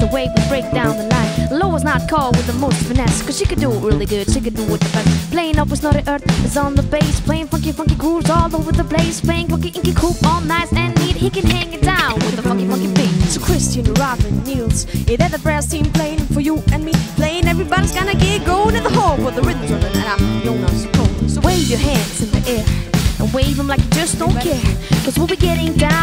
The way we break down the line. Low was not called with the most finesse, cause she could do it really good, she could do it the best. Playing up with Snotty Earth is on the bass, playing funky, funky grooves all over the place, playing funky, inky, cool, all nice and neat. He can hang it down with the funky, funky beat. So Christian, Robin, Nils, yeah, they're the brass team playing for you and me, playing. Everybody's gonna get going in the hall for the rhythm's running, and I'm Jonas Cole. So wave your hands in the air and wave them like you just don't care. Cause we'll be getting down